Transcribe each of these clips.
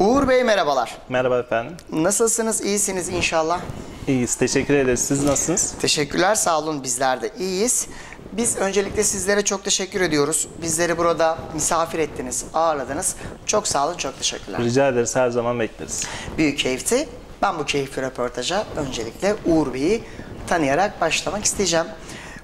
Uğur Bey merhabalar. Merhaba efendim. Nasılsınız? İyisiniz inşallah. İyiyiz. Teşekkür ederiz. Siz nasılsınız? Teşekkürler. Sağ olun. Bizler de iyiyiz. Biz öncelikle sizlere çok teşekkür ediyoruz. Bizleri burada misafir ettiniz, ağırladınız. Çok sağ olun, çok teşekkürler. Rica ederiz. Her zaman bekleriz. Büyük keyifti. Ben bu keyifli röportaja öncelikle Uğur Bey'i tanıyarak başlamak isteyeceğim.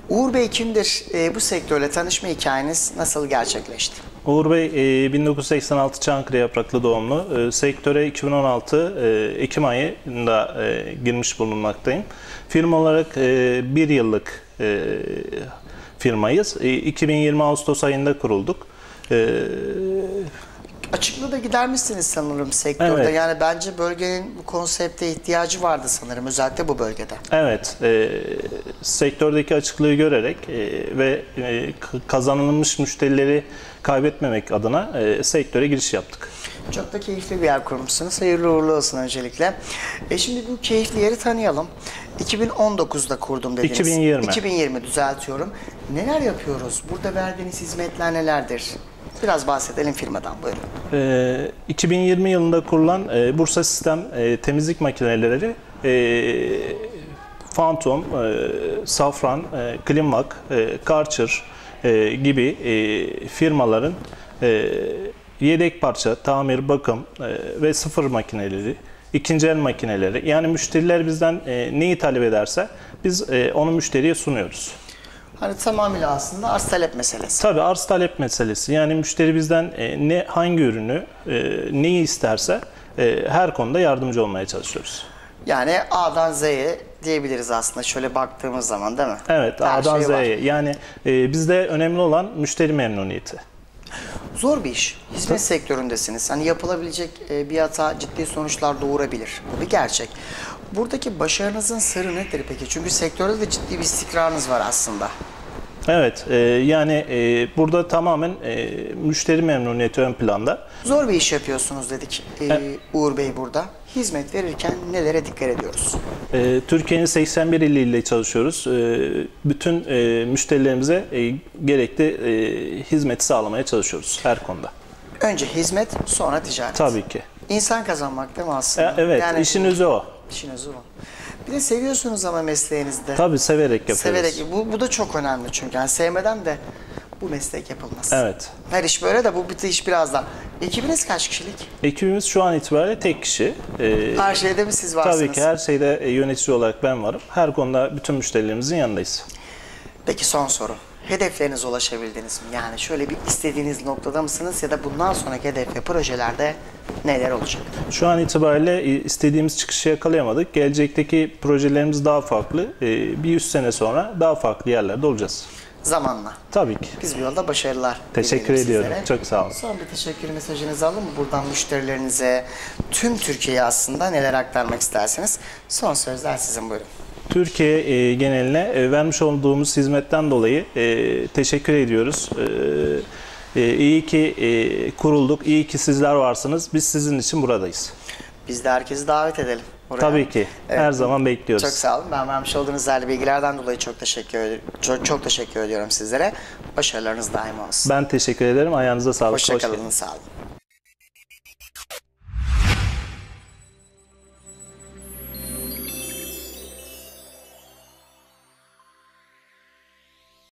Uğur Bey kimdir? Ee, bu sektörle tanışma hikayeniz nasıl gerçekleşti? Uğur Bey e, 1986 Çankırı Yapraklı doğumlu. E, Sektöre 2016 e, Ekim ayında e, girmiş bulunmaktayım. Firma olarak e, bir yıllık e, firmayız. E, 2020 Ağustos ayında kurulduk. Açıklığı da gidermişsiniz sanırım sektörde. Evet. Yani bence bölgenin bu konsepte ihtiyacı vardı sanırım özellikle bu bölgede. Evet, e, sektördeki açıklığı görerek e, ve e, kazanılmış müşterileri kaybetmemek adına e, sektöre giriş yaptık. Çok da keyifli bir yer kurmuşsunuz. Hayırlı uğurlu olsun öncelikle. E şimdi bu keyifli yeri tanıyalım. 2019'da kurdum dediniz. 2020. 2020 düzeltiyorum. Neler yapıyoruz? Burada verdiğiniz hizmetler nelerdir? Biraz bahsedelim firmadan buyurun. E, 2020 yılında kurulan e, Bursa Sistem e, temizlik makineleri e, Phantom, e, Safran, e, Klimvak, e, Karcher e, gibi e, firmaların e, yedek parça, tamir, bakım e, ve sıfır makineleri, ikinci el makineleri yani müşteriler bizden e, neyi talep ederse biz e, onu müşteriye sunuyoruz. Hani tamamıyla aslında arz talep meselesi. Tabii arz talep meselesi. Yani müşteri bizden e, ne hangi ürünü, e, neyi isterse e, her konuda yardımcı olmaya çalışıyoruz. Yani A'dan Z'ye diyebiliriz aslında şöyle baktığımız zaman değil mi? Evet, Her A'dan şey. Z'ye. Yani e, bizde önemli olan müşteri memnuniyeti. Zor bir iş. Hizmet sektöründesiniz. Hani yapılabilecek e, bir hata ciddi sonuçlar doğurabilir. Bu bir gerçek. Buradaki başarınızın sırrı nedir peki? Çünkü sektörde de ciddi bir istikrarınız var aslında. Evet, e, yani e, burada tamamen e, müşteri memnuniyeti ön planda. Zor bir iş yapıyorsunuz dedik e, Uğur Bey burada. Hizmet verirken nelere dikkat ediyoruz? E, Türkiye'nin 81 iliyle çalışıyoruz. E, bütün e, müşterilerimize e, gerekli e, hizmeti sağlamaya çalışıyoruz her konuda. Önce hizmet, sonra ticaret. Tabii ki. İnsan kazanmak değil mi E, aslında? evet, Yani işin özü o. işin özü o. Bir de seviyorsunuz ama mesleğinizde. Tabii severek yapıyoruz. Severek. Bu, bu da çok önemli çünkü. Yani sevmeden de bu meslek yapılmaz. Evet. Her iş böyle de bu bir iş biraz da. Ekibiniz kaç kişilik? Ekibimiz şu an itibariyle tek kişi. Ee, Her şeyde mi siz varsınız? tabii ki her şeyde e, yönetici olarak ben varım. Her konuda bütün müşterilerimizin yanındayız. Peki son soru. Hedeflerinize ulaşabildiniz mi? Yani şöyle bir istediğiniz noktada mısınız ya da bundan sonraki hedef ve projelerde neler olacak? Şu an itibariyle e, istediğimiz çıkışı yakalayamadık. Gelecekteki projelerimiz daha farklı. Ee, bir 100 sene sonra daha farklı yerlerde olacağız. Zamanla. Tabii ki. Biz bu yolda başarılar Teşekkür ediyorum. sizlere. Çok sağ olun. Son bir teşekkür mesajınızı alın mı? Buradan müşterilerinize, tüm Türkiye'ye aslında neler aktarmak isterseniz. Son sözler sizin buyurun. Türkiye e, geneline e, vermiş olduğumuz hizmetten dolayı e, teşekkür ediyoruz. E, e, iyi ki e, kurulduk, iyi ki sizler varsınız. Biz sizin için buradayız. Biz de herkesi davet edelim. Buraya. Tabii ki. Evet. Her zaman bekliyoruz. Çok sağ olun. Ben vermiş olduğunuz değerli bilgilerden dolayı çok teşekkür ediyorum. Çok, çok teşekkür ediyorum sizlere. Başarılarınız daim olsun. Ben teşekkür ederim. Ayağınıza sağlık. Hoş Hoşçakalın. geldiniz. Sağ olun.